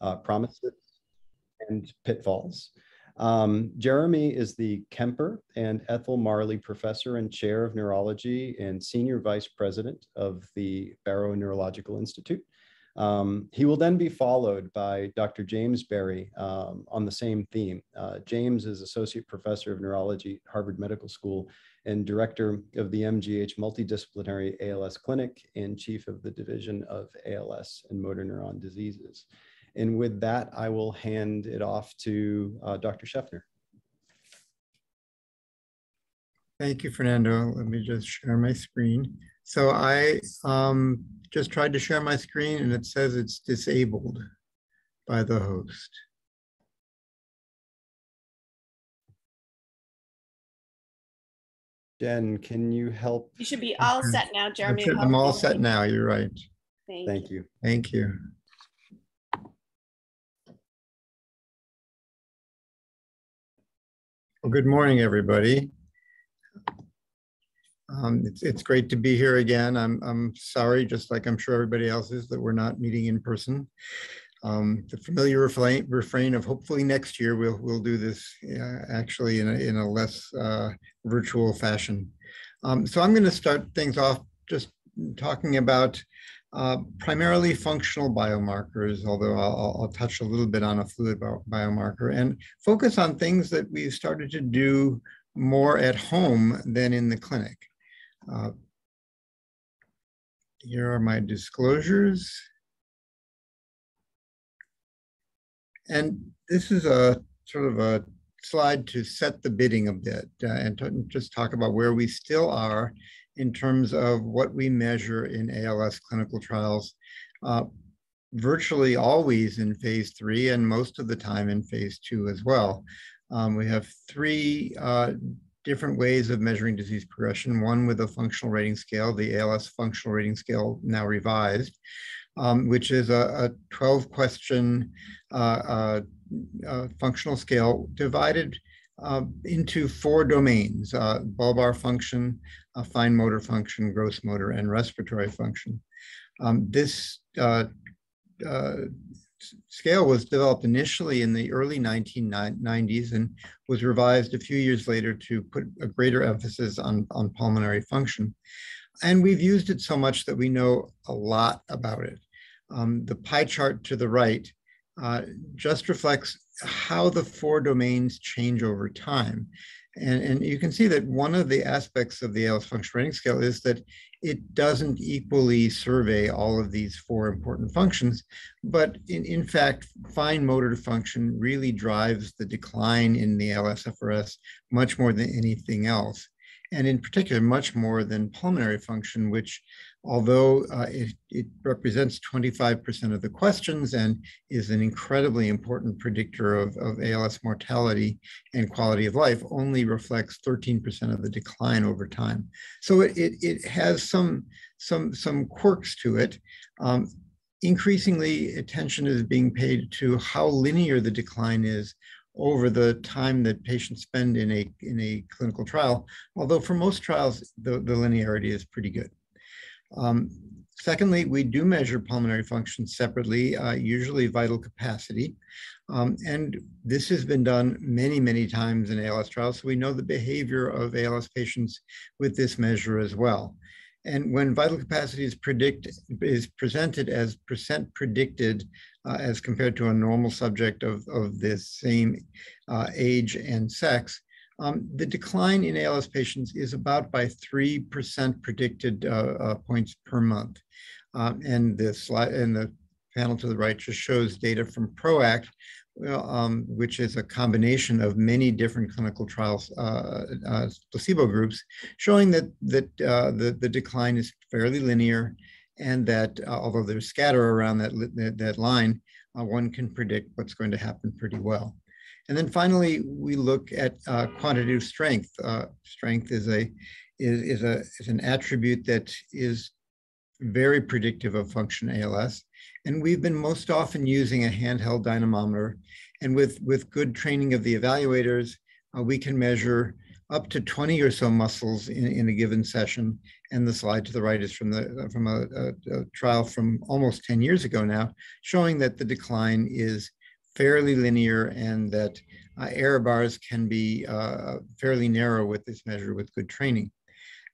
uh, promises and pitfalls. Um, Jeremy is the Kemper and Ethel Marley Professor and Chair of Neurology and Senior Vice President of the Barrow Neurological Institute. Um, he will then be followed by Dr. James Berry um, on the same theme. Uh, James is Associate Professor of Neurology at Harvard Medical School and Director of the MGH Multidisciplinary ALS Clinic and Chief of the Division of ALS and Motor Neuron Diseases. And with that, I will hand it off to uh, Dr. Shefner. Thank you, Fernando. Let me just share my screen. So I um, just tried to share my screen and it says it's disabled by the host. Jen, can you help? You should be all set now, Jeremy. I'm all set now, you're right. Thank, Thank you. Thank you. Well, good morning, everybody. Um, it's, it's great to be here again. I'm, I'm sorry, just like I'm sure everybody else is, that we're not meeting in person. Um, the familiar refrain, refrain of hopefully next year we'll, we'll do this uh, actually in a, in a less uh, virtual fashion. Um, so I'm going to start things off just talking about uh, primarily functional biomarkers, although I'll, I'll, touch a little bit on a fluid biomarker and focus on things that we've started to do more at home than in the clinic. Uh, here are my disclosures. And this is a sort of a slide to set the bidding a bit uh, and just talk about where we still are in terms of what we measure in ALS clinical trials, uh, virtually always in phase three and most of the time in phase two as well. Um, we have three uh, different ways of measuring disease progression, one with a functional rating scale, the ALS functional rating scale now revised, um, which is a, a 12 question uh, uh, uh, functional scale divided uh, into four domains, uh, bulbar function, fine motor function, gross motor, and respiratory function. Um, this uh, scale was developed initially in the early 1990s and was revised a few years later to put a greater emphasis on, on pulmonary function. And we've used it so much that we know a lot about it. Um, the pie chart to the right uh, just reflects how the four domains change over time. And, and you can see that one of the aspects of the ALS function rating scale is that it doesn't equally survey all of these four important functions, but in, in fact, fine motor function really drives the decline in the ALSFRS much more than anything else. And in particular, much more than pulmonary function, which although uh, it, it, represents 25% of the questions and is an incredibly important predictor of, of ALS mortality and quality of life, only reflects 13% of the decline over time. So it, it, it, has some, some, some quirks to it. Um, increasingly, attention is being paid to how linear the decline is over the time that patients spend in a, in a clinical trial, although for most trials, the, the linearity is pretty good. Um, secondly, we do measure pulmonary function separately, uh, usually vital capacity. Um, and this has been done many, many times in ALS trials. So we know the behavior of ALS patients with this measure as well. And when vital capacity is, predict, is presented as percent predicted uh, as compared to a normal subject of, of the same uh, age and sex, um, the decline in ALS patients is about by 3% predicted uh, uh, points per month. Um, and the slide and the panel to the right just shows data from PROACT, um, which is a combination of many different clinical trials, uh, uh, placebo groups, showing that, that uh, the, the decline is fairly linear and that uh, although there's scatter around that, that, that line, one can predict what's going to happen pretty well. And then finally, we look at uh, quantitative strength. Uh, strength is a is, is a is an attribute that is very predictive of function ALS. And we've been most often using a handheld dynamometer. And with, with good training of the evaluators, uh, we can measure up to 20 or so muscles in, in a given session. And the slide to the right is from the from a, a, a trial from almost 10 years ago now, showing that the decline is fairly linear and that uh, error bars can be uh, fairly narrow with this measure with good training.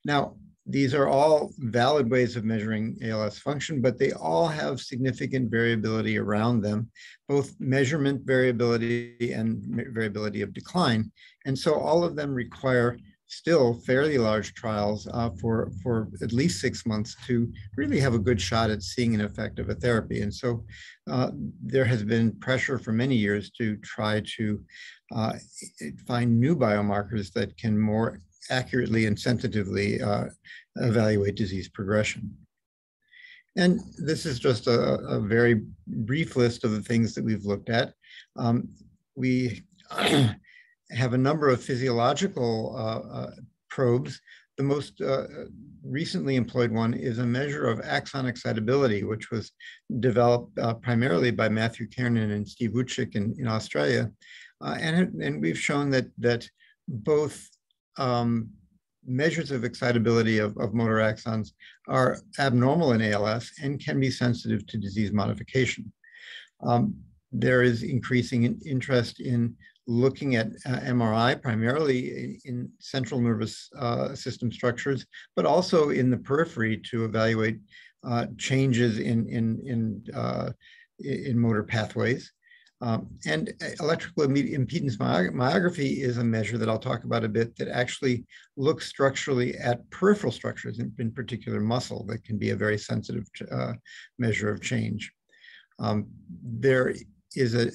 Now, these are all valid ways of measuring ALS function, but they all have significant variability around them, both measurement variability and variability of decline. And so all of them require still fairly large trials uh, for, for at least six months to really have a good shot at seeing an effect of a therapy. And so uh, there has been pressure for many years to try to uh, find new biomarkers that can more accurately and sensitively uh, evaluate disease progression. And this is just a, a, very brief list of the things that we've looked at. Um, we have a number of physiological uh, uh, probes. The most uh, recently employed one is a measure of axon excitability, which was developed uh, primarily by Matthew Kiernan and Steve Vucic in, in Australia. And, and we've shown that, that both um, measures of excitability of, of motor axons are abnormal in ALS and can be sensitive to disease modification. Um, there is increasing interest in looking at uh, MRI, primarily in central nervous uh, system structures, but also in the periphery to evaluate uh, changes in, in, in, uh, in motor pathways. Um, and electrical impedance myography is a measure that I'll talk about a bit that actually looks structurally at peripheral structures, in, in particular muscle, that can be a very sensitive uh, measure of change. Um, there is a,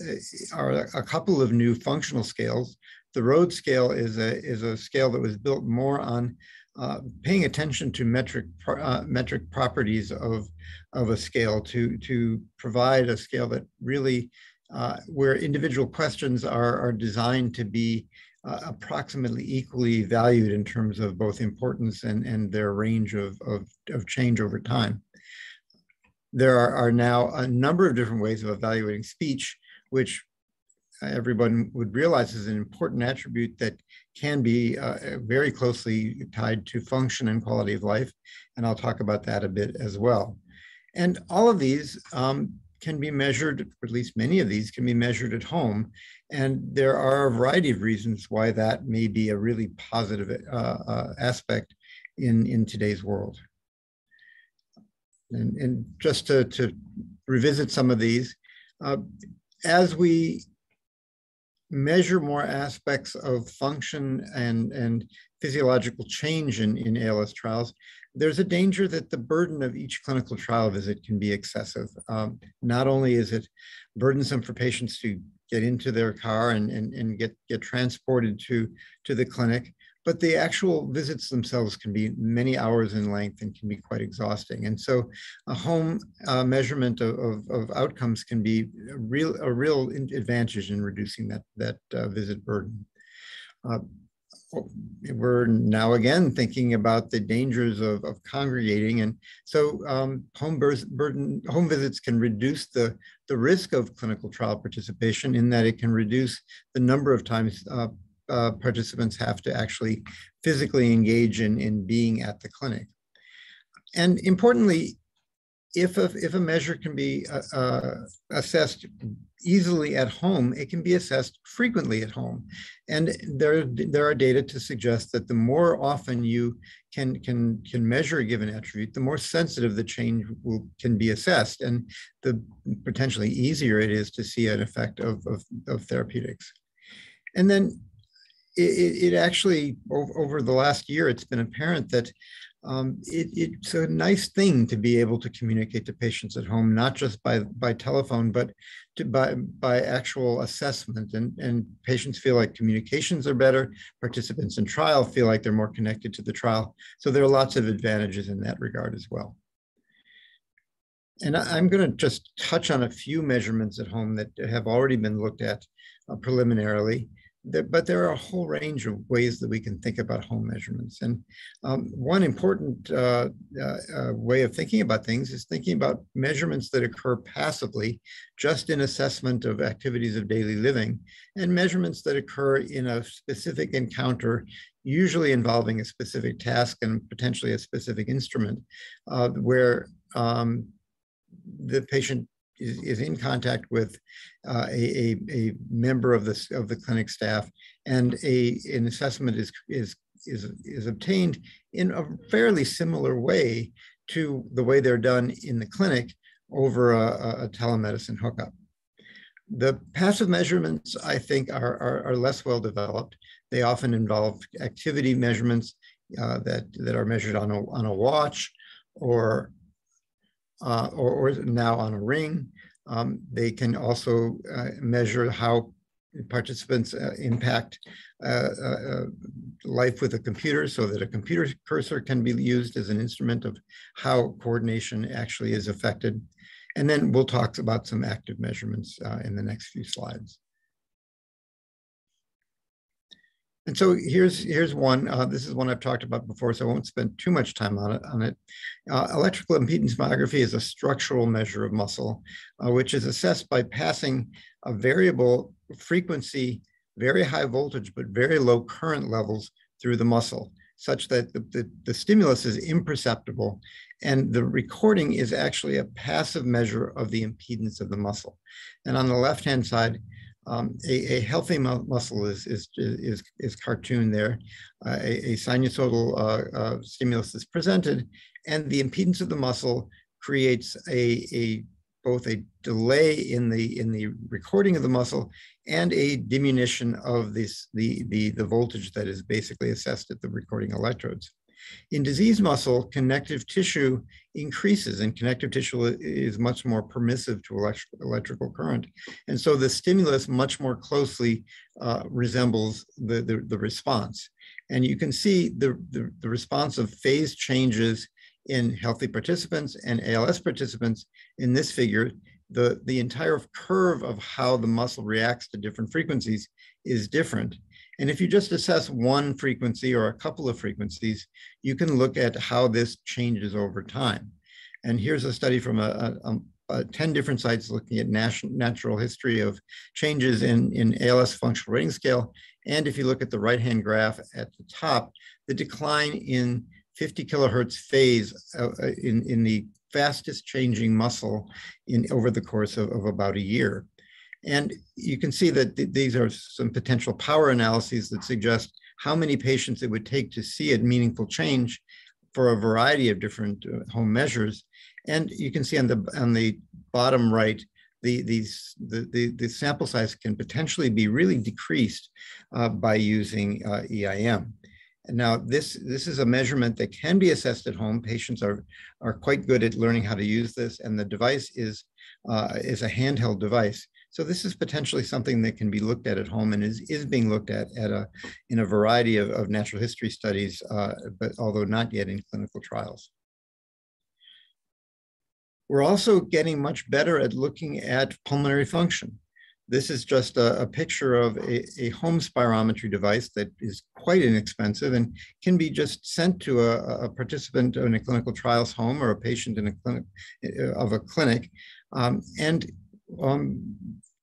are a couple of new functional scales. The ROADS scale is a, is a scale that was built more on uh, paying attention to metric uh, metric properties of of a scale to to provide a scale that really uh, where individual questions are, are designed to be uh, approximately equally valued in terms of both importance and, and their range of, of, of change over time. There are, are now a number of different ways of evaluating speech, which everyone would realize is an important attribute that can be uh, very closely tied to function and quality of life. And I'll talk about that a bit as well. And all of these um, can be measured, or at least many of these can be measured at home. And there are a variety of reasons why that may be a really positive uh, uh, aspect in, in today's world. And, and just to, to revisit some of these, uh, as we measure more aspects of function and, and physiological change in, in ALS trials, there's a danger that the burden of each clinical trial visit can be excessive. Um, not only is it burdensome for patients to get into their car and, and, and get, get transported to, to the clinic, but the actual visits themselves can be many hours in length and can be quite exhausting. And so a home uh, measurement of, of, of, outcomes can be a real, a real advantage in reducing that, that uh, visit burden. Uh, we're now again thinking about the dangers of, of congregating. And so um, home burden, home visits can reduce the, the risk of clinical trial participation in that it can reduce the number of times uh, uh, participants have to actually physically engage in, in being at the clinic. And importantly, if a, if a measure can be uh, uh, assessed easily at home, it can be assessed frequently at home. And there, there are data to suggest that the more often you can, can, can measure a given attribute, the more sensitive the change will, can be assessed and the potentially easier it is to see an effect of, of, of therapeutics. And then it, it, actually, over the last year, it's been apparent that um, it, it's a nice thing to be able to communicate to patients at home, not just by, by telephone, but to, by, by actual assessment. And, and patients feel like communications are better. Participants in trial feel like they're more connected to the trial. So there are lots of advantages in that regard as well. And I'm going to just touch on a few measurements at home that have already been looked at uh, preliminarily. But there are a whole range of ways that we can think about home measurements. And um, one important uh, uh, uh, way of thinking about things is thinking about measurements that occur passively, just in assessment of activities of daily living, and measurements that occur in a specific encounter, usually involving a specific task and potentially a specific instrument, uh, where um, the patient is, is in contact with uh, a, a, a, member of the, of the clinic staff and a, an assessment is, is, is, is obtained in a fairly similar way to the way they're done in the clinic over a, a telemedicine hookup. The passive measurements, I think, are, are, are, less well developed. They often involve activity measurements uh, that, that are measured on a, on a watch or uh, or, or, now on a ring. Um, they can also uh, measure how participants uh, impact uh, uh, uh, life with a computer so that a computer cursor can be used as an instrument of how coordination actually is affected. And then we'll talk about some active measurements in the next few slides. And so here's here's one. Uh, this is one I've talked about before, so I won't spend too much time on it. On it, uh, electrical impedance myography is a structural measure of muscle, uh, which is assessed by passing a variable frequency, very high voltage, but very low current levels through the muscle, such that the, the, the stimulus is imperceptible, and the recording is actually a passive measure of the impedance of the muscle. And on the left-hand side, um, a, a, healthy mu muscle is, is, is, is cartoon there. Uh, a, a, sinusoidal uh, uh, stimulus is presented, and the impedance of the muscle creates a, a both a delay in the in the recording of the muscle and a diminution of this the the the voltage that is basically assessed at the recording electrodes. In diseased muscle, connective tissue increases and connective tissue is much more permissive to elect electrical current. And so the stimulus much more closely uh, resembles the, the, the, response. And you can see the, the, the response of phase changes in healthy participants and ALS participants in this figure. The, the entire curve of how the muscle reacts to different frequencies is different. And if you just assess one frequency or a couple of frequencies, you can look at how this changes over time. And here's a study from a, a, a 10 different sites looking at natural history of changes in, in ALS functional rating scale. And if you look at the right-hand graph at the top, the decline in 50 kilohertz phase uh, uh in, in the fastest changing muscle in over the course of, of about a year. And you can see that th these are some potential power analyses that suggest how many patients it would take to see a meaningful change for a variety of different uh, home measures. And you can see on the on the bottom right, the, these, the, the, the sample size can potentially be really decreased uh, by using uh, EIM. And now this, this is a measurement that can be assessed at home. Patients are, are quite good at learning how to use this and the device is, uh, is a handheld device. So this is potentially something that can be looked at at home and is, is being looked at, at a, in a variety of, of natural history studies, uh, but although not yet in clinical trials. We're also getting much better at looking at pulmonary function. This is just a, a picture of a, a, home spirometry device that is quite inexpensive and can be just sent to a, a participant in a clinical trials home or a patient in a clinic uh, of a clinic. Um, and um,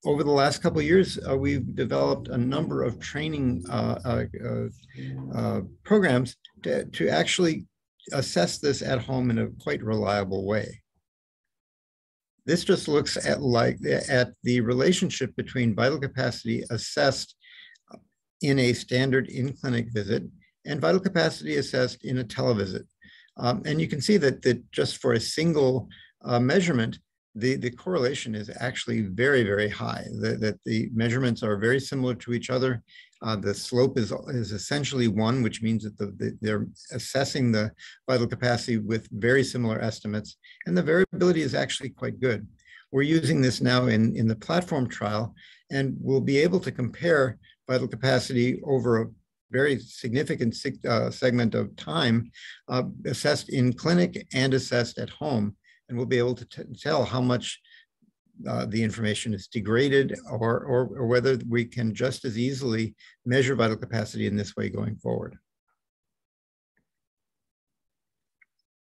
over the last couple of years, uh, we've developed a number of training uh, uh, uh, uh programs to, to actually assess this at home in a quite reliable way. This just looks at like at the relationship between vital capacity assessed in a standard in-clinic visit and vital capacity assessed in a televisit. Um, and you can see that, that just for a single uh, measurement, the, the correlation is actually very, very high, that, the measurements are very similar to each other. Uh, the slope is, is essentially one, which means that the, the, they're assessing the vital capacity with very similar estimates, and the variability is actually quite good. We're using this now in, in the platform trial, and we'll be able to compare vital capacity over a very significant uh, segment of time uh, assessed in clinic and assessed at home and we'll be able to tell how much uh, the information is degraded or, or, or whether we can just as easily measure vital capacity in this way going forward.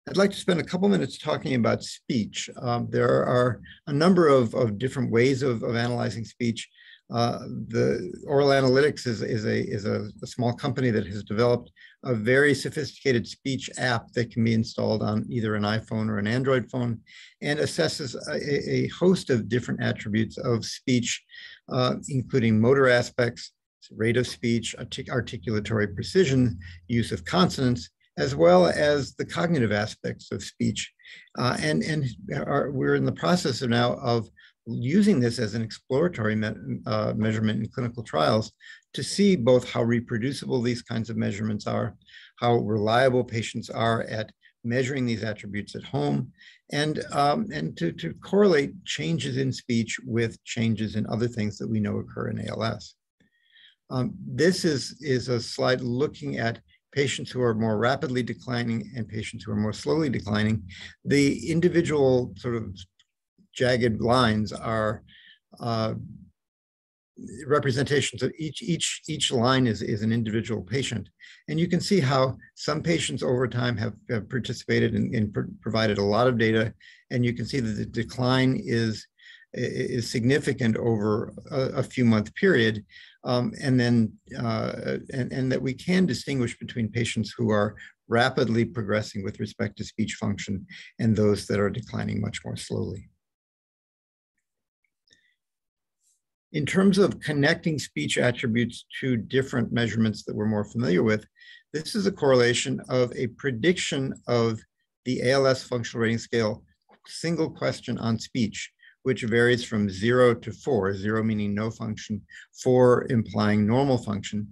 I'd like to spend a couple minutes talking about speech. Um, there are a number of, of different ways of, of analyzing speech. Uh, the Aural Analytics is, is, a, is a, a, small company that has developed a very sophisticated speech app that can be installed on either an iPhone or an Android phone and assesses a, a host of different attributes of speech, uh, including motor aspects, rate of speech, artic articulatory precision, use of consonants, as well as the cognitive aspects of speech. Uh, and and are, we're in the process of now of using this as an exploratory me uh, measurement in clinical trials to see both how reproducible these kinds of measurements are, how reliable patients are at measuring these attributes at home, and, um, and to, to correlate changes in speech with changes in other things that we know occur in ALS. Um, this is, is a slide looking at patients who are more rapidly declining and patients who are more slowly declining, the individual sort of jagged lines are uh, representations of each each each line is is an individual patient. And you can see how some patients over time have, have participated and, and pr provided a lot of data. And you can see that the decline is is significant over a, a few month period. Um, and then uh, and, and that we can distinguish between patients who are rapidly progressing with respect to speech function and those that are declining much more slowly. In terms of connecting speech attributes to different measurements that we're more familiar with, this is a correlation of a prediction of the ALS functional rating scale single question on speech which varies from zero to four, zero meaning no function, four implying normal function.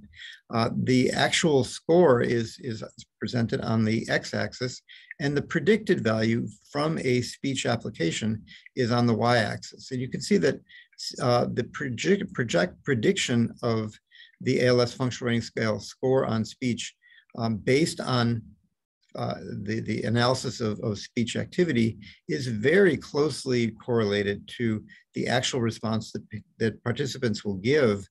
Uh, the actual score is, is presented on the x-axis, and the predicted value from a speech application is on the y-axis. And you can see that uh, the project, project prediction of the ALS functional rating scale score on speech um, based on uh, the, the analysis of, of speech activity is very closely correlated to the actual response that, that participants will give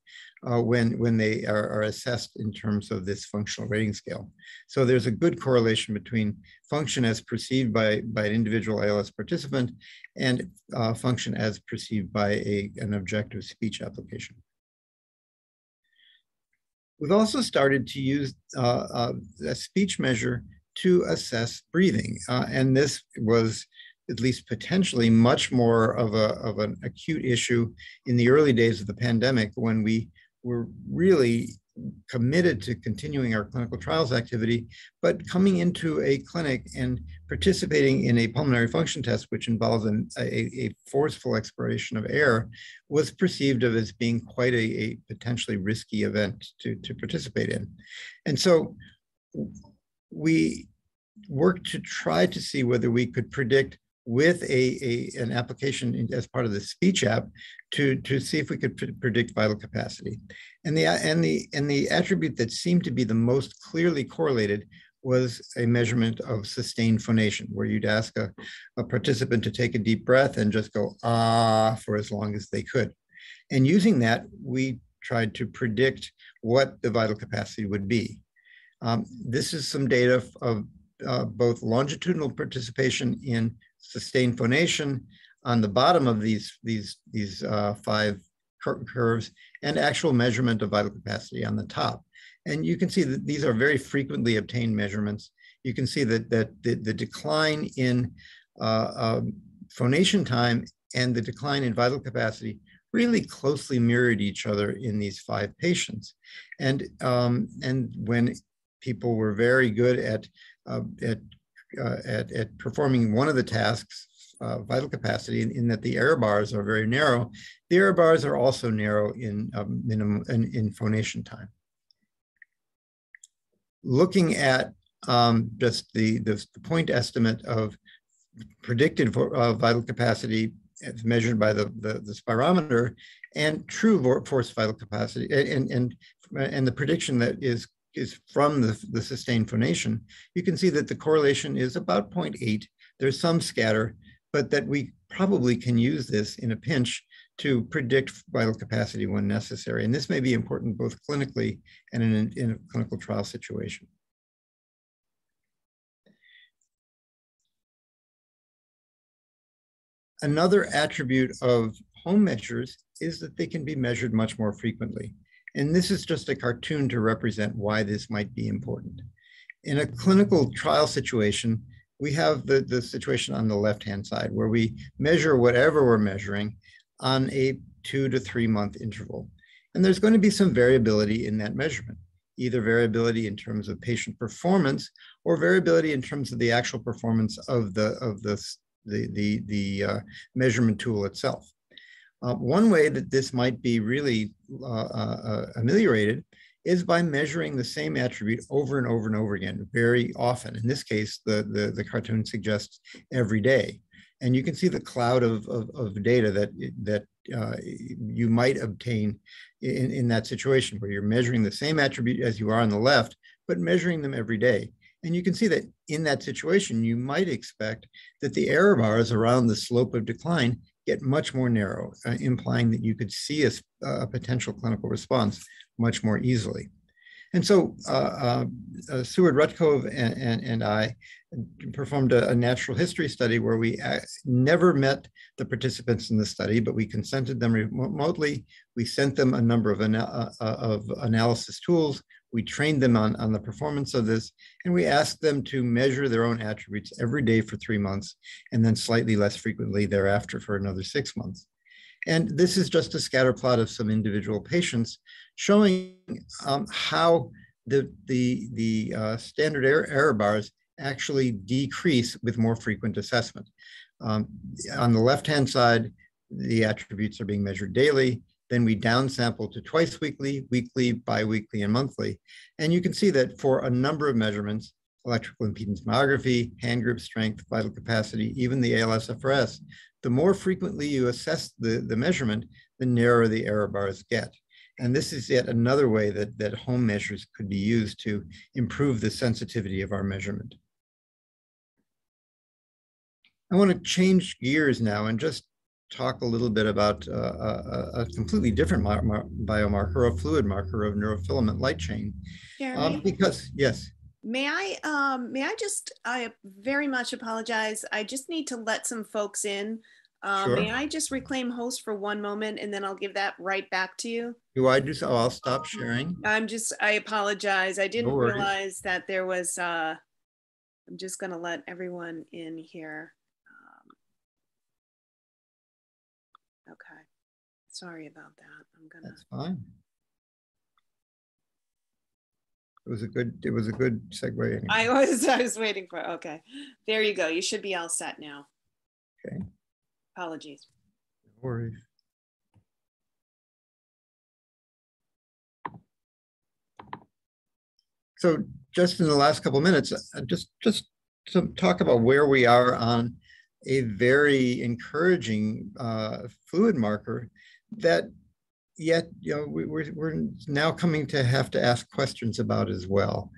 uh, when, when they are, are, assessed in terms of this functional rating scale. So there's a good correlation between function as perceived by, by an individual ALS participant and uh, function as perceived by a, an objective speech application. We've also started to use uh, uh a speech measure to assess breathing. Uh, and this was at least potentially much more of, a, of an acute issue in the early days of the pandemic when we were really committed to continuing our clinical trials activity, but coming into a clinic and participating in a pulmonary function test, which involves an, a, a, forceful expiration of air, was perceived of as being quite a, a potentially risky event to, to participate in. And so we worked to try to see whether we could predict with a, a, an application as part of the speech app to, to see if we could predict vital capacity. And the, and, the, and the attribute that seemed to be the most clearly correlated was a measurement of sustained phonation, where you'd ask a, a participant to take a deep breath and just go ah for as long as they could. And using that, we tried to predict what the vital capacity would be. Um, this is some data of uh, both longitudinal participation in sustained phonation on the bottom of these, these, these uh, five cur curves and actual measurement of vital capacity on the top. And you can see that these are very frequently obtained measurements. You can see that, that the, the decline in uh, um, phonation time and the decline in vital capacity really closely mirrored each other in these five patients. And, um, and when people were very good at, at, uh, at, at, performing one of the tasks, uh, vital capacity, in, in, that the error bars are very narrow. The error bars are also narrow in um, minimum in, in, phonation time. Looking at um, just the, the, the, point estimate of predicted uh, vital capacity as measured by the, the, the, spirometer and true force vital capacity and, and, and the prediction that is is from the, the sustained phonation, you can see that the correlation is about 0.8. There's some scatter, but that we probably can use this in a pinch to predict vital capacity when necessary. And this may be important both clinically and in in a clinical trial situation. Another attribute of home measures is that they can be measured much more frequently. And this is just a cartoon to represent why this might be important. In a clinical trial situation, we have the, the situation on the left-hand side where we measure whatever we're measuring on a two to three month interval. And there's going to be some variability in that measurement, either variability in terms of patient performance or variability in terms of the actual performance of the, of the, the, the, the uh, measurement tool itself. Uh, one way that this might be really uh, uh, uh, ameliorated is by measuring the same attribute over and over and over again very often. In this case, the, the, the cartoon suggests every day. And you can see the cloud of, of, of data that, that uh, you might obtain in, in that situation where you're measuring the same attribute as you are on the left, but measuring them every day. And you can see that in that situation, you might expect that the error bars around the slope of decline get much more narrow, uh, implying that you could see a, a, potential clinical response much more easily. And so uh, uh, uh Seward Rutkove and, and, and, I performed a, a, natural history study where we uh, never met the participants in the study, but we consented them remotely. We sent them a number of, ana uh, of analysis tools. We trained them on, on the performance of this, and we asked them to measure their own attributes every day for three months, and then slightly less frequently thereafter for another six months. And this is just a scatter plot of some individual patients showing um, how the, the, the uh, standard error, error, bars actually decrease with more frequent assessment. Um, on the left-hand side, the attributes are being measured daily. Then we downsample to twice weekly, weekly, biweekly, and monthly. And you can see that for a number of measurements, electrical impedance myography, hand grip strength, vital capacity, even the ALSFRS, the more frequently you assess the, the measurement, the narrower the error bars get. And this is yet another way that, that home measures could be used to improve the sensitivity of our measurement. I want to change gears now and just talk a little bit about uh, a, a, completely different biomarker, a fluid marker of neurofilament light chain. Um, because, yes. May I, um, may I just, I very much apologize. I just need to let some folks in. Uh, sure. May I just reclaim host for one moment and then I'll give that right back to you? Do I do so? I'll stop sharing. I'm just, I apologize. I didn't no realize that there was, uh, I'm just going to let everyone in here. Okay. Sorry about that. I'm gonna. That's fine. It was a good. It was a good segue. Anyway. I was. I was waiting for. Okay, there you go. You should be all set now. Okay. Apologies. No worries. So just in the last couple of minutes, uh, just just to talk about where we are on a very encouraging uh, fluid marker that yet you know we, are we're now coming to have to ask questions about as well.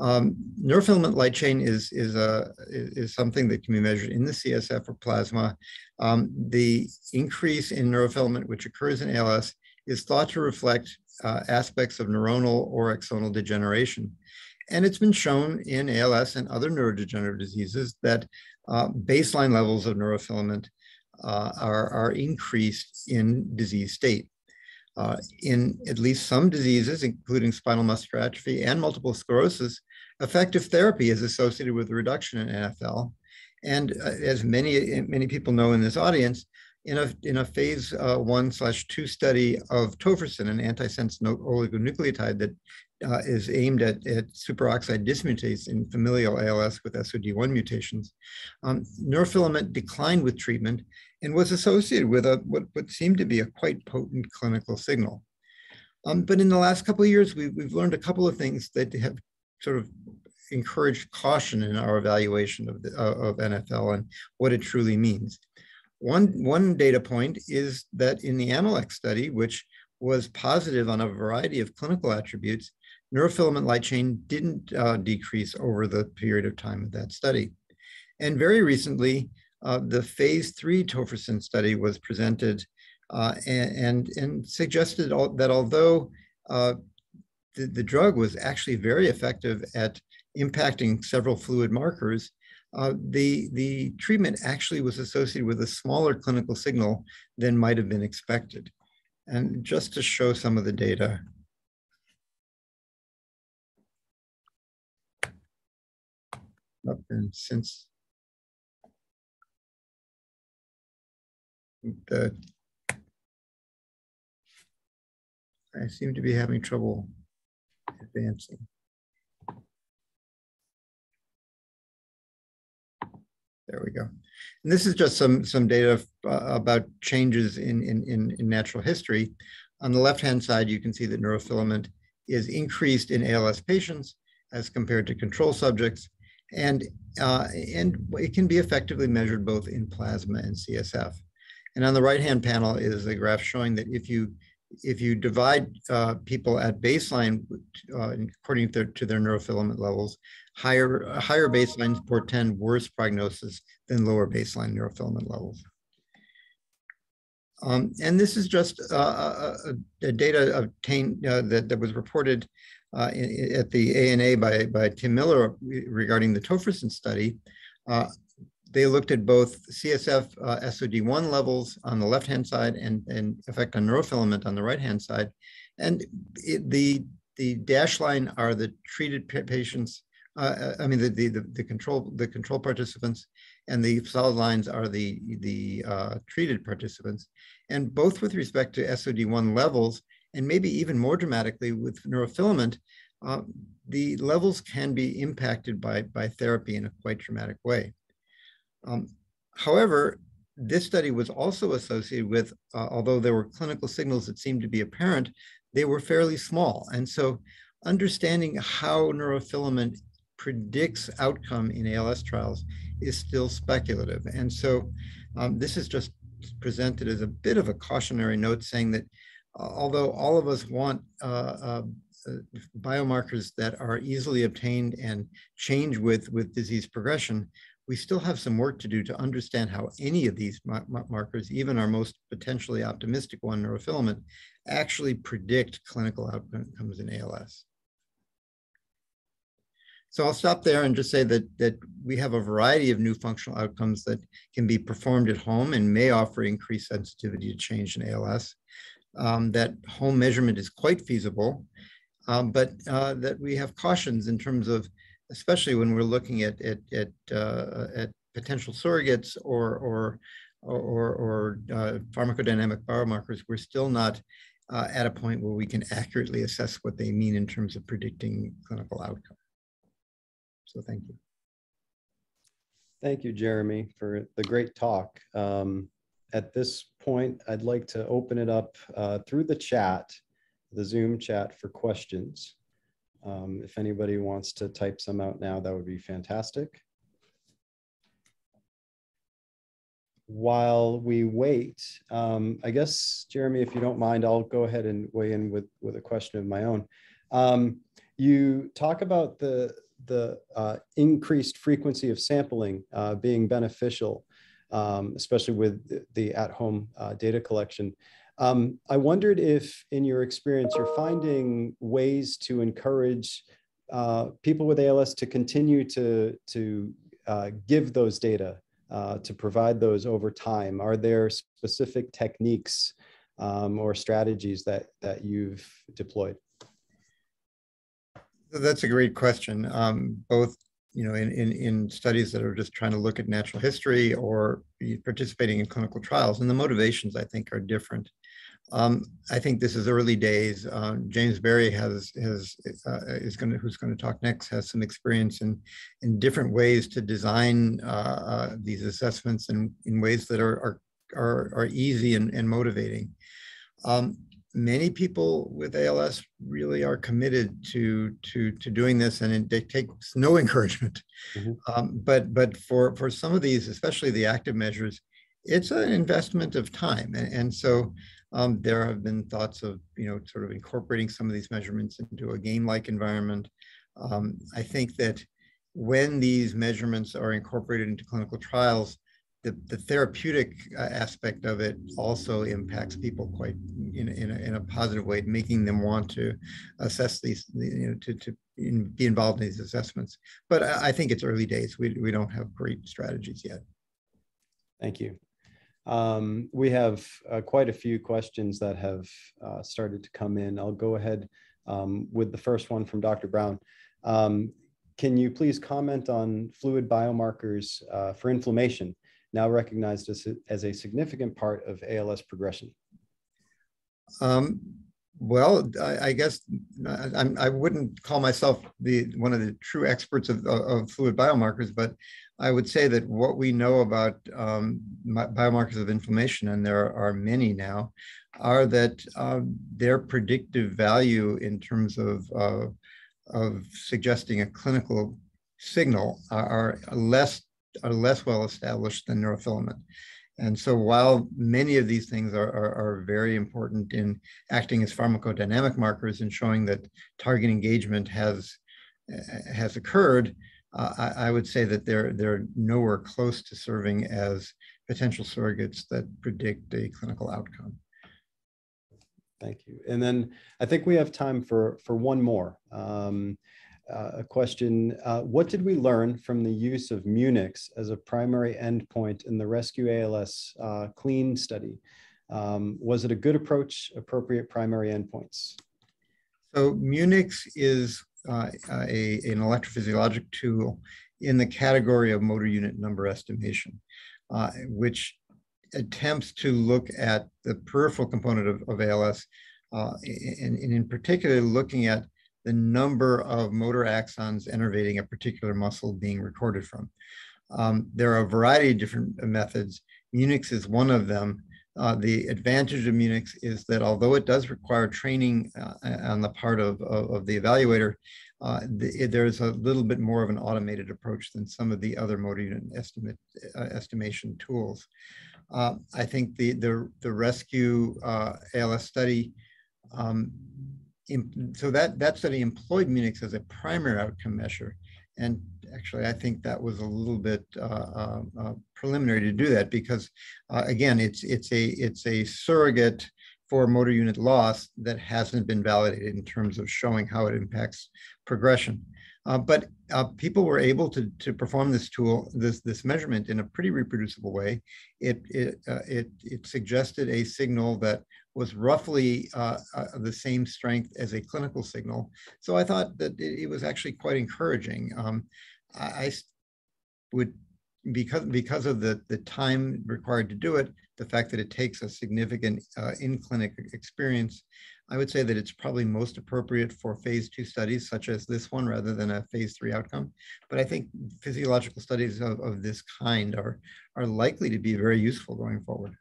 Um, neurofilament light chain is is a is something that can be measured in the CSF or plasma. Um, the increase in neurofilament which occurs in ALS is thought to reflect uh, aspects of neuronal or axonal degeneration. And it's been shown in ALS and other neurodegenerative diseases that uh, baseline levels of neurofilament uh, are, are increased in disease state. Uh, in at least some diseases, including spinal muscular atrophy and multiple sclerosis, effective therapy is associated with a reduction in NFL. And uh, as many, many people know in this audience, in a, in a phase uh, one slash two study of tofersen, an antisense oligonucleotide that uh, is aimed at, at superoxide dismutase in familial ALS with SOD1 mutations. Um, neurofilament declined with treatment and was associated with a, what, what seemed to be a quite potent clinical signal. Um, but in the last couple of years, we've, we've learned a couple of things that have sort of encouraged caution in our evaluation of, the, uh, of NFL and what it truly means. One, one data point is that in the Amylyx study, which was positive on a variety of clinical attributes, neurofilament light chain didn't uh, decrease over the period of time of that study. And very recently, uh, the phase three tofersen study was presented uh, and, and, and, suggested all, that although uh, the, the drug was actually very effective at impacting several fluid markers, uh, the, the treatment actually was associated with a smaller clinical signal than might have been expected. And just to show some of the data, and since I seem to be having trouble advancing. There we go. And this is just some, some data uh, about changes in, in, in, in natural history. On the left-hand side, you can see that neurofilament is increased in ALS patients as compared to control subjects. And, uh, and it can be effectively measured both in plasma and CSF. And on the right-hand panel is a graph showing that if you if you divide uh, people at baseline uh, according to, to, their neurofilament levels, higher higher baselines portend worse prognosis than lower baseline neurofilament levels. Um, and this is just uh, a, uh, uh, a data obtained uh, that, that was reported in, at the ANA by, by Tim Miller regarding the tofersen study they looked at both CSF uh, SOD1 levels on the left-hand side and, and effect on neurofilament on the right-hand side. And it, the, the dash line are the treated patients, uh, uh, I mean, the, the, the, control, the control participants, and the solid lines are the, the uh, treated participants. And both with respect to SOD1 levels, and maybe even more dramatically with neurofilament, uh, the levels can be impacted by, by therapy in a quite dramatic way. Um, however, this study was also associated with, uh, although there were clinical signals that seemed to be apparent, they were fairly small. And so understanding how neurofilament predicts outcome in ALS trials is still speculative. And so um, this is just presented as a bit of a cautionary note saying that uh, although all of us want uh, uh, uh biomarkers that are easily obtained and change with, with disease progression, we still have some work to do to understand how any of these markers, even our most potentially optimistic one, neurofilament, actually predict clinical outcomes in ALS. So I'll stop there and just say that, that we have a variety of new functional outcomes that can be performed at home and may offer increased sensitivity to change in ALS. Um, that home measurement is quite feasible, um, but uh, that we have cautions in terms of especially when we're looking at at at, uh, at potential surrogates or or or, or uh, pharmacodynamic biomarkers, we're still not uh, at a point where we can accurately assess what they mean in terms of predicting clinical outcome. So thank you. Thank you, Jeremy, for the great talk. Um, at this point, I'd like to open it up uh, through the chat, the Zoom chat for questions. Um, if anybody wants to type some out now, that would be fantastic. While we wait, um, I guess, Jeremy, if you don't mind, I'll go ahead and weigh in with, with a question of my own. Um, you talk about the, the uh, increased frequency of sampling uh, being beneficial, um, especially with the, the at-home uh, data collection. Um, I wondered if, in your experience, you're finding ways to encourage uh, people with ALS to continue to, to uh, give those data, uh, to provide those over time. Are there specific techniques um, or strategies that, that you've deployed? That's a great question. Um, both you know, in, in, in studies that are just trying to look at natural history or participating in clinical trials. And the motivations, I think, are different. Um, I think this is early days. Uh, James Berry has has uh, is going to who's going to talk next has some experience in in different ways to design uh, uh, these assessments in in ways that are are are, are easy and, and motivating. Um, many people with ALS really are committed to to to doing this, and it, takes no encouragement. Mm-hmm. Um, but but for for some of these, especially the active measures, it's an investment of time, and, and so. Um, there have been thoughts of, you know, sort of incorporating some of these measurements into a game-like environment. Um, I think that when these measurements are incorporated into clinical trials, the, the therapeutic uh, aspect of it also impacts people quite in, in, a, in a positive way, making them want to assess these, you know, to, to be involved in these assessments. But I, I think it's early days. We, we don't have great strategies yet. Thank you. Um, we have uh, quite a few questions that have uh, started to come in. I'll go ahead um, with the first one from Dr. Brown. Um, can you please comment on fluid biomarkers uh, for inflammation, now recognized as a, as a significant part of ALS progression? Well, I, I guess I, I, wouldn't call myself the one of the true experts of, of, fluid biomarkers, but I would say that what we know about um, biomarkers of inflammation, and there are many now, are that um, their predictive value in terms of uh, of suggesting a clinical signal are, are less are less well established than neurofilament. And so while many of these things are, are, are, very important in acting as pharmacodynamic markers and showing that target engagement has, has occurred, uh, I, I, would say that they're, they're nowhere close to serving as potential surrogates that predict a clinical outcome. Thank you. And then I think we have time for, for one more. Um, uh, a question, uh, what did we learn from the use of Munix as a primary endpoint in the Rescue ALS uh, Clene study? Um, was it a good approach, appropriate primary endpoints? So Munix is uh, a, an electrophysiologic tool in the category of motor unit number estimation, uh, which attempts to look at the peripheral component of, of ALS, uh, and, and in particular looking at the number of motor axons innervating a particular muscle being recorded from. Um, there are a variety of different methods. Munix is one of them. Uh, the advantage of Munix is that although it does require training uh, on the part of, of, of the evaluator, uh, the, there's a little bit more of an automated approach than some of the other motor unit estimate, uh, estimation tools. Uh, I think the, the, the rescue uh, ALS study um, so that, that study employed Munix as a primary outcome measure. And actually, I think that was a little bit uh, uh, uh preliminary to do that because, uh, again, it's, it's, a, it's a surrogate for motor unit loss that hasn't been validated in terms of showing how it impacts progression. Uh, but uh, people were able to, to perform this tool, this, this measurement in a pretty reproducible way. It, it, it, it suggested a signal that was roughly uh, uh, the same strength as a clinical signal. So I thought that it, it was actually quite encouraging. Um, I, I, would, because, because of the, the time required to do it, the fact that it takes a significant uh, in-clinic experience, I would say that it's probably most appropriate for phase two studies such as this one rather than a phase three outcome. But I think physiological studies of, of this kind are, are likely to be very useful going forward.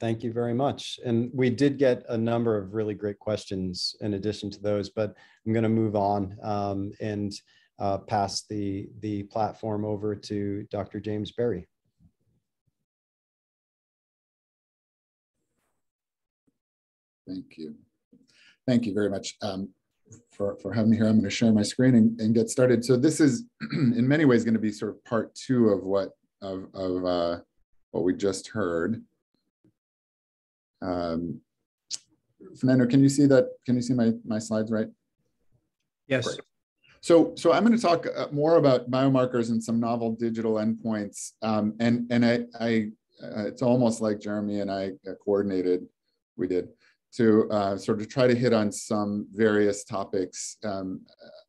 Thank you very much. And we did get a number of really great questions in addition to those, but I'm going to move on um, and uh, pass the, the platform over to Dr. James Berry. Thank you. Thank you very much um, for, for having me here. I'm going to share my screen and, and get started. So this is in many ways going to be sort of part two of what of, of uh, what we just heard. Um, Fernando, can you see that? Can you see my, my slides right? Yes. Great. So, so I'm going to talk uh, more about biomarkers and some novel digital endpoints. Um, and and I, I uh, it's almost like Jeremy and I uh, coordinated, we did, to uh, sort of try to hit on some various topics. Um,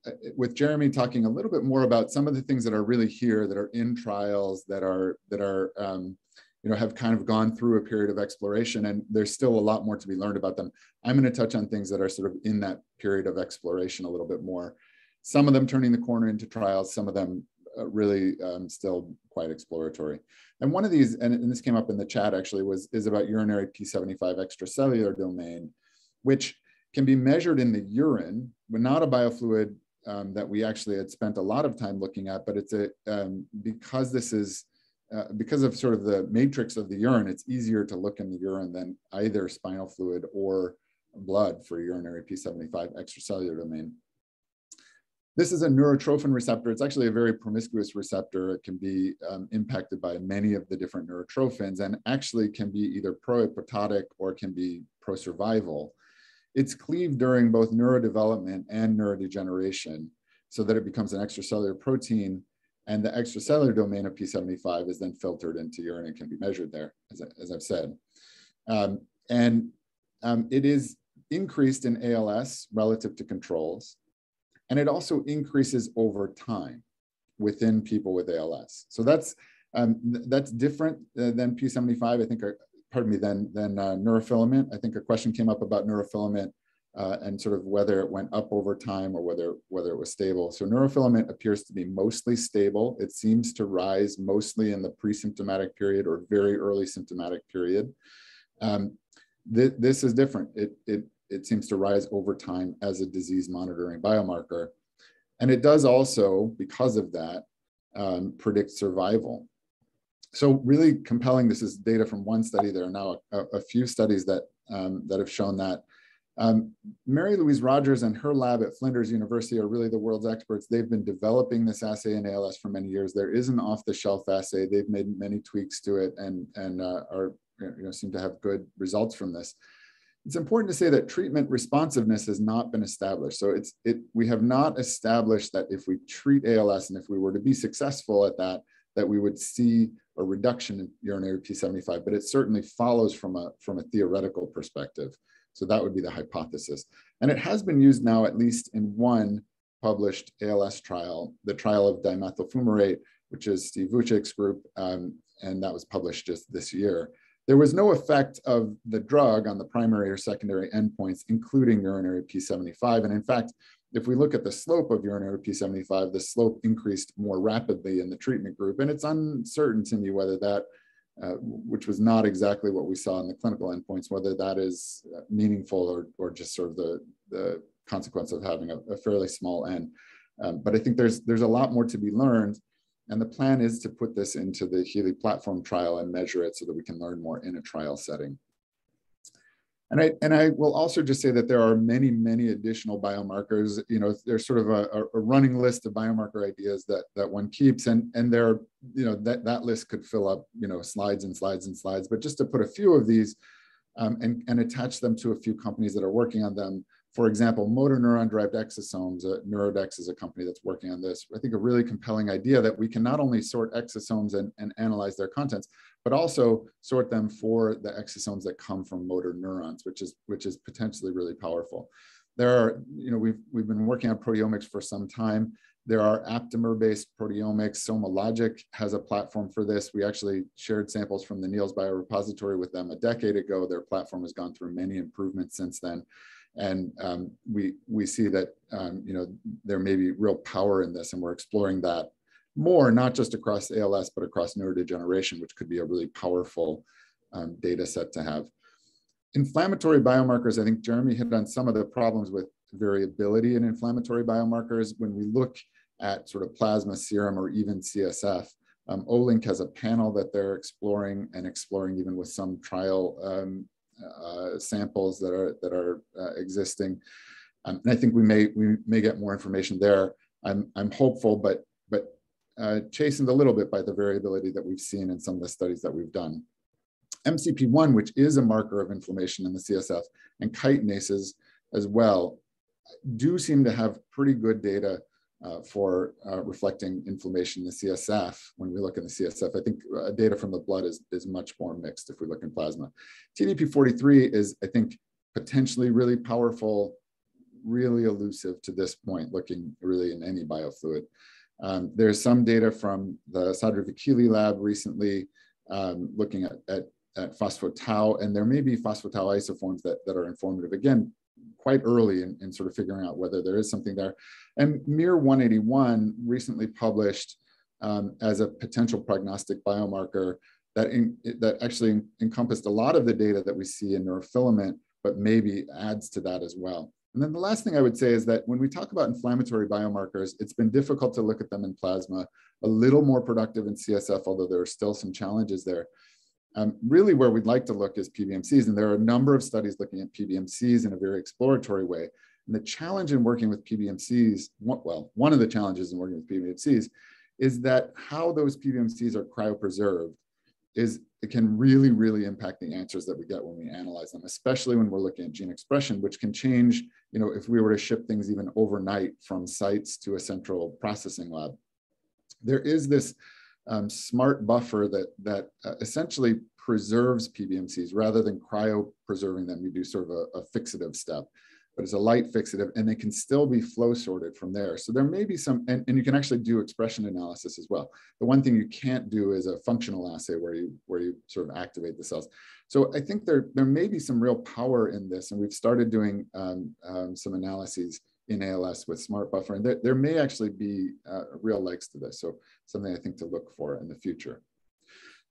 uh, with Jeremy talking a little bit more about some of the things that are really here, that are in trials, that are that are um, you know, have kind of gone through a period of exploration and there's still a lot more to be learned about them. I'm going to touch on things that are sort of in that period of exploration a little bit more. Some of them turning the corner into trials, some of them uh, really um, still quite exploratory. And one of these, and, and, this came up in the chat actually, was is about urinary P75 extracellular domain, which can be measured in the urine, but not a biofluid um, that we actually had spent a lot of time looking at, but it's a, um, because this is uh, because of sort of the matrix of the urine, it's easier to look in the urine than either spinal fluid or blood for urinary P75 extracellular domain. This is a neurotrophin receptor. It's actually a very promiscuous receptor. It can be um, impacted by many of the different neurotrophins and actually can be either pro-apoptotic or can be pro-survival. It's cleaved during both neurodevelopment and neurodegeneration so that it becomes an extracellular protein and the extracellular domain of P75 is then filtered into urine and can be measured there, as, as I've said. Um, and um, it is increased in ALS relative to controls. And it also increases over time within people with ALS. So that's um, that's different uh, than P75. I think, uh, pardon me, than than uh, neurofilament. I think a question came up about neurofilament uh, and sort of whether it went up over time or whether whether it was stable. So neurofilament appears to be mostly stable. It seems to rise mostly in the pre-symptomatic period or very early symptomatic period. Um, th this is different. It it it seems to rise over time as a disease monitoring biomarker. And it does also, because of that, um, predict survival. So really compelling, this is data from one study. There are now a, a few studies that, um, that have shown that. Um, Mary Louise Rogers and her lab at Flinders University are really the world's experts. They've been developing this assay in ALS for many years. There is an off-the-shelf assay. They've made many tweaks to it and, and uh, are, you know, seem to have good results from this it's important to say that treatment responsiveness has not been established. So it's it we have not established that if we treat ALS and if we were to be successful at that, that we would see a reduction in urinary P75, but it certainly follows from a from a theoretical perspective. So that would be the hypothesis. And it has been used now at least in one published ALS trial, the trial of dimethyl fumarate, which is Steve Vucic's group, um, and that was published just this year. There was no effect of the drug on the primary or secondary endpoints, including urinary P75. And in fact, if we look at the slope of urinary P75, the slope increased more rapidly in the treatment group. And it's uncertain to me whether that, uh, which was not exactly what we saw in the clinical endpoints, whether that is uh, meaningful or, or just sort of the, the consequence of having a, a fairly small n. Um, but I think there's, there's a lot more to be learned. And the plan is to put this into the Healey platform trial and measure it so that we can learn more in a trial setting. And I, and I will also just say that there are many, many additional biomarkers. You know, there's sort of a, a running list of biomarker ideas that, that one keeps, and, and there, you know, that, that list could fill up, you know, slides and slides and slides. But just to put a few of these um, and, and attach them to a few companies that are working on them, for example, motor neuron derived exosomes, uh, Neurodex is a company that's working on this. I think a really compelling idea that we can not only sort exosomes and, and analyze their contents, but also sort them for the exosomes that come from motor neurons, which is, which is potentially really powerful. There are, you know, we've, we've been working on proteomics for some time. There are aptamer-based proteomics. SomaLogic has a platform for this. We actually shared samples from the NEALS biorepository with them a decade ago. Their platform has gone through many improvements since then. And um, we, we see that, um, you know, there may be real power in this and we're exploring that more, not just across ALS, but across neurodegeneration, which could be a really powerful um, data set to have. Inflammatory biomarkers, I think Jeremy hit on some of the problems with variability in inflammatory biomarkers. When we look at sort of plasma, serum, or even CSF, um, Olink has a panel that they're exploring and exploring even with some trial um, samples that are that are uh, existing. Um, and I think we may we may get more information there. I'm I'm hopeful, but but uh, chastened a little bit by the variability that we've seen in some of the studies that we've done. MCP1, which is a marker of inflammation in the CSF, and chitinases as well, do seem to have pretty good data uh, for uh, reflecting inflammation in the CSF. When we look in the CSF, I think uh, data from the blood is, is much more mixed if we look in plasma. TDP43 is, I think, potentially really powerful, really elusive to this point, looking really in any biofluid. Um, there's some data from the Sadri Vakili lab recently um, looking at, at, at phospho-tau, and there may be phospho-tau isoforms that, that are informative. Again, quite early in, in, sort of figuring out whether there is something there. And MIR 181 recently published um, as a potential prognostic biomarker that, in, that actually encompassed a lot of the data that we see in neurofilament, but maybe adds to that as well. And then the last thing I would say is that when we talk about inflammatory biomarkers, it's been difficult to look at them in plasma, a little more productive in CSF, although there are still some challenges there. Um, really where we'd like to look is PBMCs, and there are a number of studies looking at PBMCs in a very exploratory way. And the challenge in working with PBMCs, well, one of the challenges in working with PBMCs is that how those PBMCs are cryopreserved is it can really, really impact the answers that we get when we analyze them, especially when we're looking at gene expression, which can change, you know, if we were to ship things even overnight from sites to a central processing lab. There is this um, smart buffer that, that uh, essentially preserves PBMCs rather than cryo preserving them. You do sort of a, a fixative step but it's a light fixative and they can still be flow sorted from there. So there may be some, and, and you can actually do expression analysis as well. The one thing you can't do is a functional assay where you where you sort of activate the cells. So I think there, there may be some real power in this. And we've started doing um, um, some analyses in ALS with smart buffer. And there, there may actually be uh, real legs to this. So something I think to look for in the future.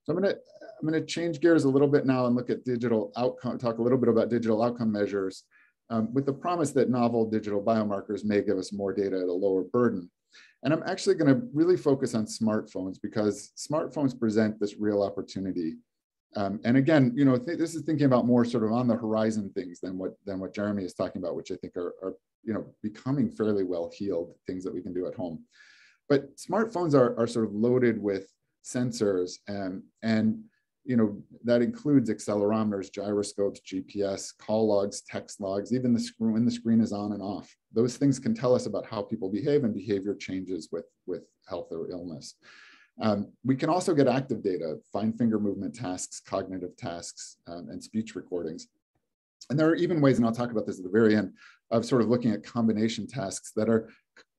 So I'm gonna, I'm gonna change gears a little bit now and look at digital outcome, talk a little bit about digital outcome measures um, with the promise that novel digital biomarkers may give us more data at a lower burden. And I'm actually going to really focus on smartphones because smartphones present this real opportunity. Um, and again, you know, th this is thinking about more sort of on the horizon things than what than what Jeremy is talking about, which I think are, are you know becoming fairly well healed, things that we can do at home. But smartphones are, are sort of loaded with sensors and and you know, that includes accelerometers, gyroscopes, GPS, call logs, text logs, even the screen when the screen is on and off. Those things can tell us about how people behave and behavior changes with, with health or illness. Um, we can also get active data, fine finger movement tasks, cognitive tasks, um, and speech recordings. And there are even ways, and I'll talk about this at the very end, of sort of looking at combination tasks that are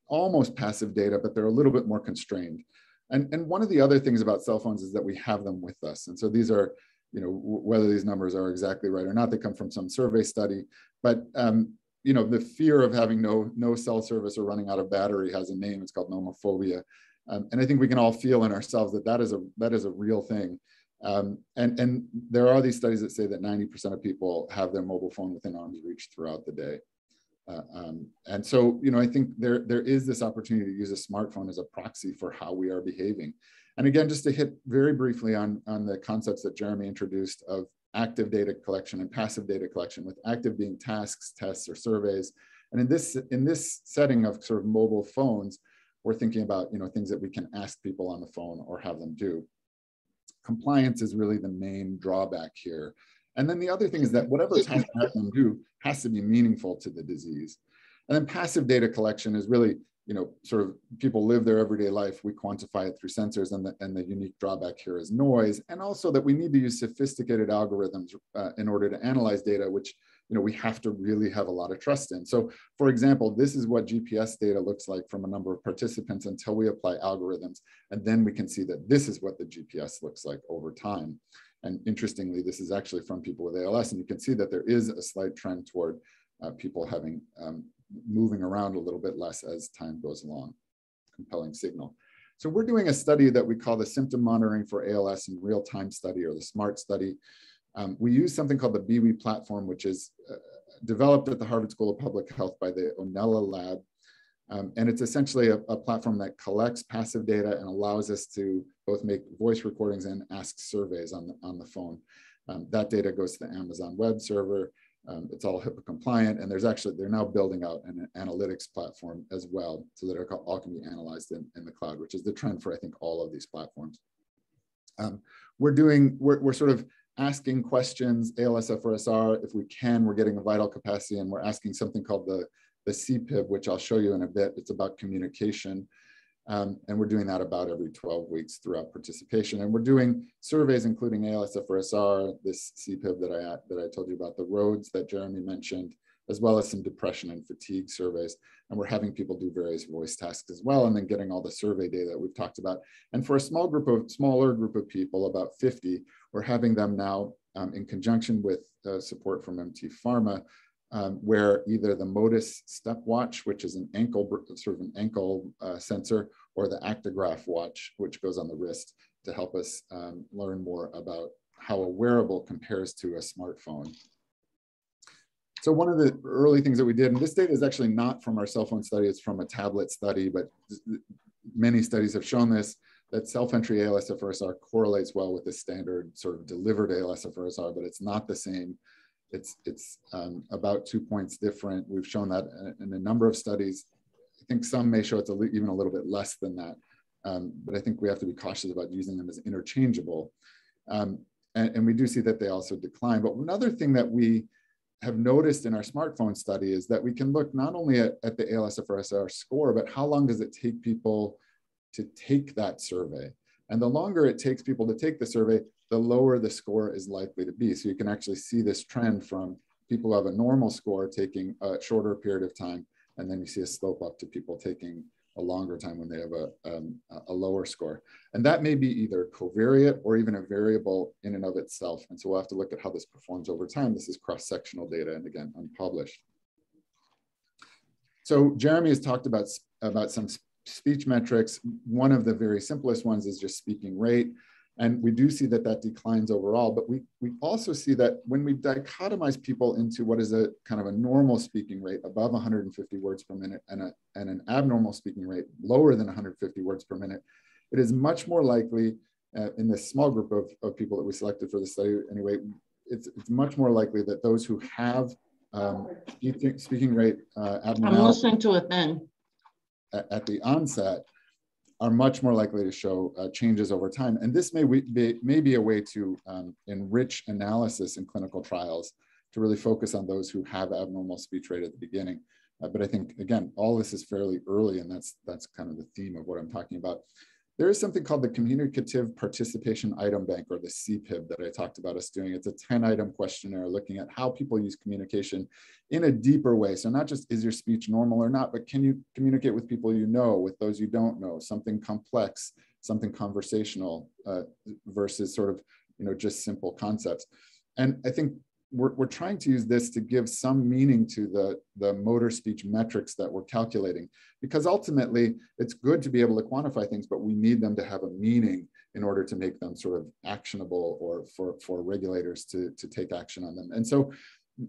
almost passive data, but they're a little bit more constrained. And, and one of the other things about cell phones is that we have them with us. And so these are, you know, whether these numbers are exactly right or not, they come from some survey study. But, um, you know, the fear of having no, no cell service or running out of battery has a name. It's called nomophobia. Um, and I think we can all feel in ourselves that that is a, that is a real thing. Um, and, and there are these studies that say that 90% of people have their mobile phone within arm's reach throughout the day. Uh, um, and so, you know, I think there, there is this opportunity to use a smartphone as a proxy for how we are behaving. And again, just to hit very briefly on, on the concepts that Jeremy introduced of active data collection and passive data collection, with active being tasks, tests, or surveys. And in this, in this setting of sort of mobile phones, we're thinking about you know, things that we can ask people on the phone or have them do. Compliance is really the main drawback here. And then the other thing is that whatever task you have them do has to be meaningful to the disease. And then passive data collection is really, you know, sort of people live their everyday life. We quantify it through sensors, and the, and the unique drawback here is noise. And also that we need to use sophisticated algorithms uh, in order to analyze data, which you know we have to really have a lot of trust in. So, for example, this is what GPS data looks like from a number of participants until we apply algorithms, and then we can see that this is what the GPS looks like over time. And interestingly, this is actually from people with ALS, and you can see that there is a slight trend toward uh, people having um, moving around a little bit less as time goes along. Compelling signal. So we're doing a study that we call the symptom monitoring for ALS in real time study or the SMART study. Um, we use something called the Beiwe platform, which is uh, developed at the Harvard School of Public Health by the Onnela Lab um, and it's essentially a, a, platform that collects passive data and allows us to both make voice recordings and ask surveys on the, on the phone. Um, that data goes to the Amazon web server. Um, it's all HIPAA compliant, and there's actually, they're now building out an analytics platform as well so that it all can be analyzed in, in the cloud, which is the trend for, I think, all of these platforms. Um, we're doing, we're, we're sort of asking questions, ALSFRSR, if we can, we're getting a vital capacity, and we're asking something called the the CPIB, which I'll show you in a bit. It's about communication. Um, and we're doing that about every 12 weeks throughout participation. And we're doing surveys, including ALSFRSR, this CPIB that I, that I told you about, the ROADS that Jeremy mentioned, as well as some depression and fatigue surveys. And we're having people do various voice tasks as well, and then getting all the survey data that we've talked about. And for a small group of, smaller group of people, about 50, we're having them now um, in conjunction with uh, support from MT Pharma, um, where either the Modus stepwatch, which is an ankle sort of an ankle uh, sensor, or the actigraph watch, which goes on the wrist to help us um, learn more about how a wearable compares to a smartphone. So one of the early things that we did, and this data is actually not from our cell phone study, it's from a tablet study, but many studies have shown this, that self-entry ALSFRSR correlates well with the standard sort of delivered ALSFRSR, but it's not the same it's it's um, about two points different. We've shown that in a number of studies. I think some may show it's a even a little bit less than that, um, but I think we have to be cautious about using them as interchangeable. Um, and, and, we do see that they also decline. But another thing that we have noticed in our smartphone study is that we can look not only at, at the ALSFRS-R score, but how long does it take people to take that survey? And the longer it takes people to take the survey, the lower the score is likely to be. So you can actually see this trend from people who have a normal score taking a shorter period of time, and then you see a slope up to people taking a longer time when they have a, um, a lower score. And that may be either covariate or even a variable in and of itself. And so we'll have to look at how this performs over time. This is cross-sectional data and again, unpublished. So Jeremy has talked about, about some speech metrics. One of the very simplest ones is just speaking rate. And we do see that that declines overall, but we, we also see that when we dichotomize people into what is a kind of a normal speaking rate above 150 words per minute and, a, and an abnormal speaking rate lower than 150 words per minute, it is much more likely uh, in this small group of, of people that we selected for the study anyway, it's, it's much more likely that those who have um, speaking, speaking rate uh, abnormality. I'm listening to it then. At, at the onset are much more likely to show uh, changes over time. And this may, be, may be a way to um, enrich analysis in clinical trials to really focus on those who have abnormal speech rate at the beginning. Uh, but I think, again, all this is fairly early and that's, that's kind of the theme of what I'm talking about. There is something called the Communicative Participation Item Bank or the CPIB that I talked about us doing. It's a 10 item questionnaire looking at how people use communication in a deeper way. So not just is your speech normal or not, but can you communicate with people you know, with those you don't know, something complex, something conversational uh, versus sort of, you know, just simple concepts. And I think we're, we're trying to use this to give some meaning to the, the motor speech metrics that we're calculating, because ultimately it's good to be able to quantify things, but we need them to have a meaning in order to make them sort of actionable or for, for regulators to, to take action on them. And so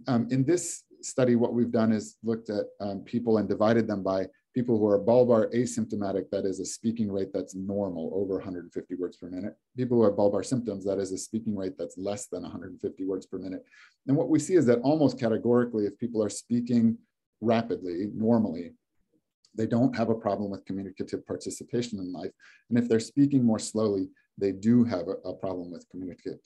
um, in this study, what we've done is looked at um, people and divided them by people who are bulbar asymptomatic, that is a speaking rate that's normal, over 150 words per minute. People who have bulbar symptoms, that is a speaking rate that's less than 150 words per minute. And what we see is that almost categorically, if people are speaking rapidly, normally, they don't have a problem with communicative participation in life. And if they're speaking more slowly, they do have a, a, problem with communicative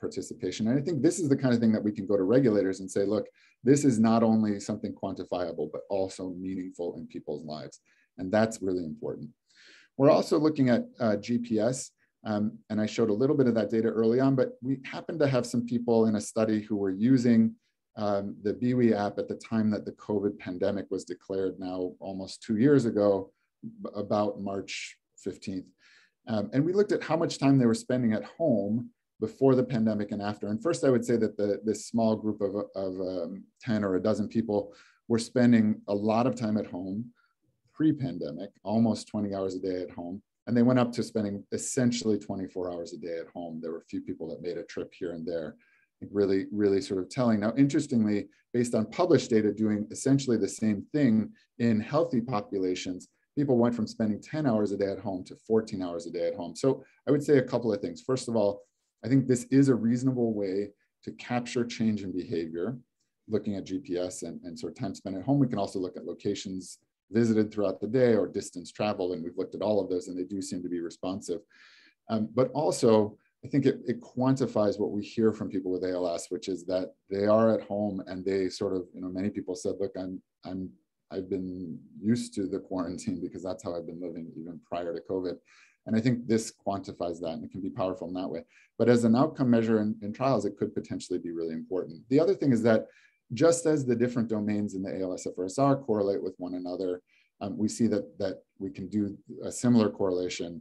participation. And I think this is the kind of thing that we can go to regulators and say, look, this is not only something quantifiable, but also meaningful in people's lives. And that's really important. We're also looking at uh, GPS. Um, and I showed a little bit of that data early on, but we happened to have some people in a study who were using um, the Beiwe app at the time that the COVID pandemic was declared now almost two years ago, about March 15th. Um, and we looked at how much time they were spending at home before the pandemic and after. And first, I would say that the, this small group of, of um, 10 or a dozen people were spending a lot of time at home pre-pandemic, almost 20 hours a day at home. And they went up to spending essentially 24 hours a day at home. There were a few people that made a trip here and there. Really, really sort of telling. Now, interestingly, based on published data doing essentially the same thing in healthy populations, people went from spending 10 hours a day at home to 14 hours a day at home. So I would say a couple of things. First of all, I think this is a reasonable way to capture change in behavior, looking at GPS and, and sort of time spent at home. We can also look at locations visited throughout the day or distance traveled, and we've looked at all of those and they do seem to be responsive. Um, but also, I think it, it quantifies what we hear from people with ALS, which is that they are at home and they sort of, you know, many people said, look, I'm, I'm I've been used to the quarantine because that's how I've been living even prior to COVID. And I think this quantifies that and it can be powerful in that way. But as an outcome measure in, in trials, it could potentially be really important. The other thing is that just as the different domains in the ALSFRS-R correlate with one another, um, we see that, that we can do a similar correlation.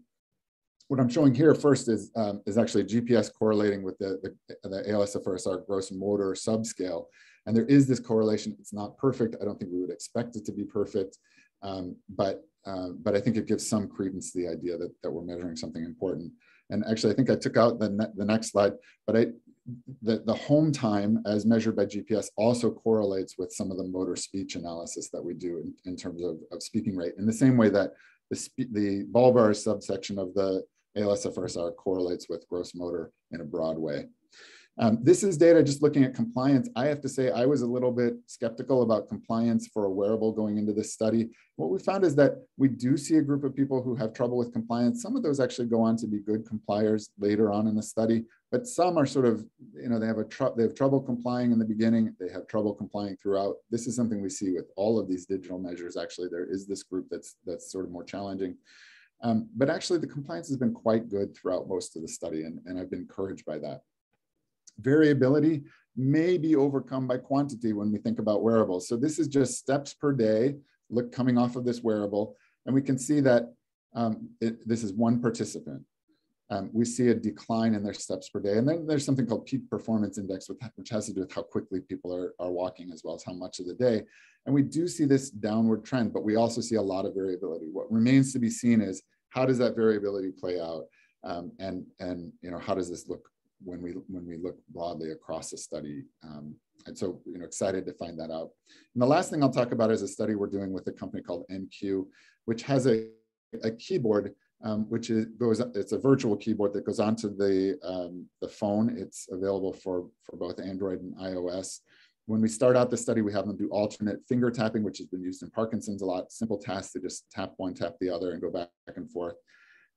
What I'm showing here first is, um, is actually GPS correlating with the, the, the ALSFRS-R gross motor subscale. And there is this correlation. It's not perfect. I don't think we would expect it to be perfect, um, but uh, but I think it gives some credence to the idea that, that we're measuring something important. And actually, I think I took out the, ne the next slide, but I, the, the home time as measured by GPS also correlates with some of the motor speech analysis that we do in, in terms of, of speaking rate in the same way that the, the bulbar subsection of the ALSFRS-R correlates with gross motor in a broad way. Um, this is data just looking at compliance. I have to say I was a little bit skeptical about compliance for a wearable going into this study. What we found is that we do see a group of people who have trouble with compliance. Some of those actually go on to be good compliers later on in the study, but some are sort of, you know, they have a tr they have trouble complying in the beginning. They have trouble complying throughout. This is something we see with all of these digital measures. Actually, there is this group that's that's sort of more challenging. Um, but actually, the compliance has been quite good throughout most of the study, and, and I've been encouraged by that variability may be overcome by quantity when we think about wearables. So this is just steps per day, look coming off of this wearable. And we can see that um, it, this is one participant. Um, we see a decline in their steps per day. And then there's something called peak performance index, which has to do with how quickly people are, are walking as well as how much of the day. And we do see this downward trend, but we also see a lot of variability. What remains to be seen is how does that variability play out? Um, and, and you know, how does this look when we when we look broadly across the study. Um, and so, you know, excited to find that out. And the last thing I'll talk about is a study we're doing with a company called NQ, which has a, a keyboard, um, which is goes. It's a virtual keyboard that goes onto the um, the phone. It's available for for both Android and iOS. When we start out the study, we have them do alternate finger tapping, which has been used in Parkinson's a lot. Simple tasks to just tap one, tap the other, and go back and forth.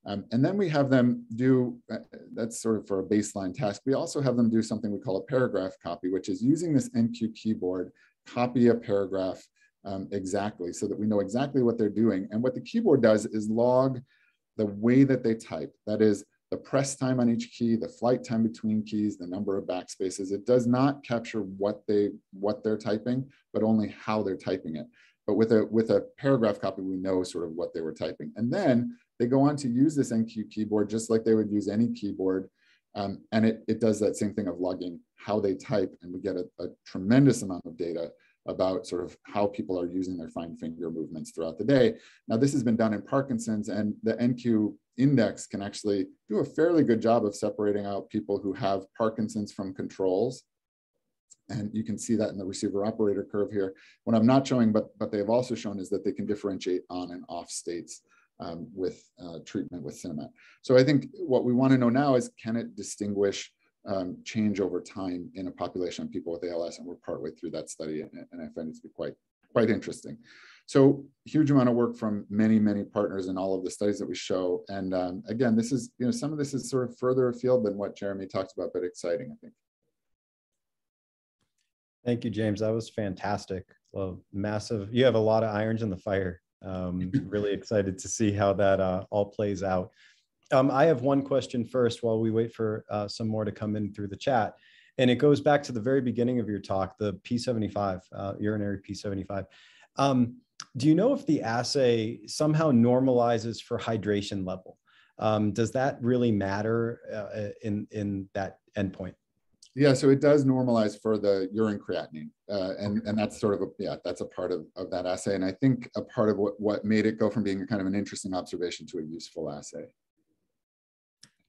Um, and then we have them do, uh, that's sort of for a baseline task. We also have them do something we call a paragraph copy, which is using this NQ keyboard, copy a paragraph um, exactly so that we know exactly what they're doing. And what the keyboard does is log the way that they type. That is the press time on each key, the flight time between keys, the number of backspaces. It does not capture what they what they're typing, but only how they're typing it. But with a with a paragraph copy, we know sort of what they were typing. And then they go on to use this NQ keyboard just like they would use any keyboard. Um, and it, it does that same thing of logging how they type. And we get a, a tremendous amount of data about sort of how people are using their fine finger movements throughout the day. Now, this has been done in Parkinson's, and the NQ index can actually do a fairly good job of separating out people who have Parkinson's from controls. And you can see that in the receiver operator curve here. What I'm not showing, but, but they've also shown is that they can differentiate on and off states um, with uh, treatment with Sinemet. So I think what we want to know now is can it distinguish um, change over time in a population of people with ALS? And we're partway through that study, and, and I find it to be quite quite interesting. So huge amount of work from many, many partners in all of the studies that we show. And um, again, this is, you know, some of this is sort of further afield than what Jeremy talked about, but exciting, I think. Thank you, James. That was fantastic. Well, massive, you have a lot of irons in the fire. Um, really excited to see how that uh, all plays out. Um, I have one question first while we wait for uh, some more to come in through the chat. And it goes back to the very beginning of your talk, the P75, uh, urinary P75. Um, do you know if the assay somehow normalizes for hydration level? Um, does that really matter uh, in, in that endpoint? Yeah, so it does normalize for the urine creatinine, uh, and and that's sort of a yeah, that's a part of, of that assay, and I think a part of what what made it go from being kind of an interesting observation to a useful assay.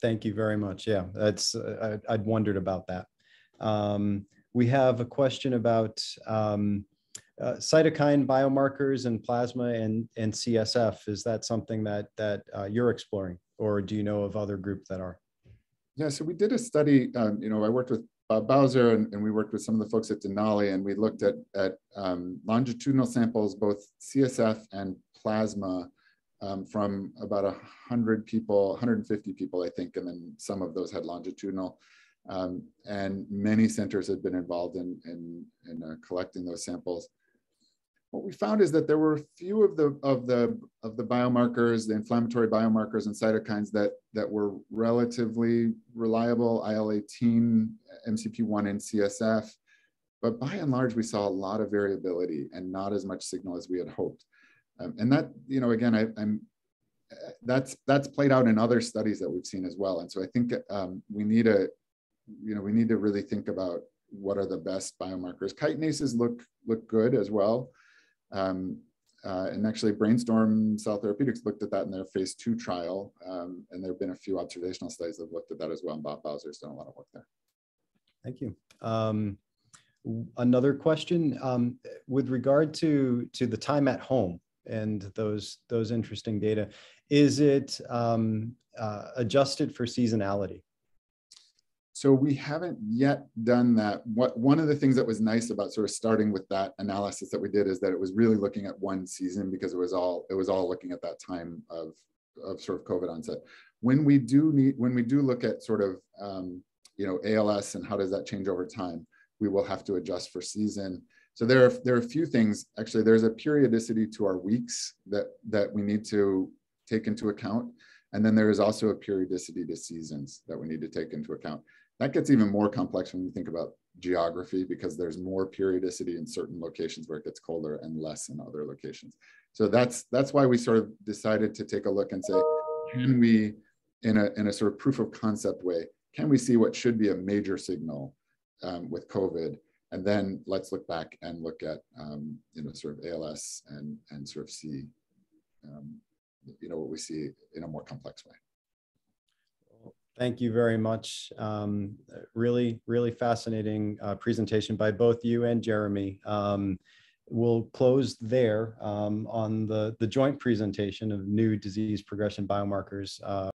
Thank you very much. Yeah, that's uh, I, would wondered about that. Um, we have a question about um, uh, cytokine biomarkers and plasma and and CSF. Is that something that that uh, you're exploring, or do you know of other groups that are? Yeah, so we did a study. Um, you know, I worked with Bob Bowser and, and, we worked with some of the folks at Denali, and we looked at at um, longitudinal samples, both CSF and plasma, um, from about a hundred people, 150 people, I think, and then some of those had longitudinal. Um, and many centers had been involved in in, in uh, collecting those samples what we found is that there were a few of the of the of the biomarkers, the inflammatory biomarkers and cytokines that that were relatively reliable, IL-18, MCP1, and CSF. But by and large, we saw a lot of variability and not as much signal as we had hoped. Um, and that, you know, again, I, am that's that's played out in other studies that we've seen as well. And so I think um, we need a, you know, we need to really think about what are the best biomarkers. Chitinases look look good as well. Um, uh, and actually, Brainstorm Cell Therapeutics looked at that in their phase two trial. Um, and there have been a few observational studies that have looked at that as well. And Bob Bowser's done a lot of work there. Thank you. Um, another question um, with regard to, to the time at home and those, those interesting data, is it um, uh, adjusted for seasonality? so we haven't yet done that. What one of the things that was nice about sort of starting with that analysis that we did is that it was really looking at one season because it was all it was all looking at that time of of sort of COVID onset. When we do need when we do look at sort of um, you know ALS and how does that change over time, we will have to adjust for season. So there are there are a few things actually. There's a periodicity to our weeks that that we need to take into account. And then there is also a periodicity to seasons that we need to take into account. That gets even more complex when you think about geography because there's more periodicity in certain locations where it gets colder and less in other locations. So that's that's why we sort of decided to take a look and say, can we, in a, in a sort of proof of concept way, can we see what should be a major signal um, with COVID? And then let's look back and look at um, you know sort of ALS and and sort of see um, you know what we see in a more complex way. Thank you very much. Um, really, really fascinating uh, presentation by both you and Jeremy. Um, we'll close there um, on the, the joint presentation of new disease progression biomarkers uh,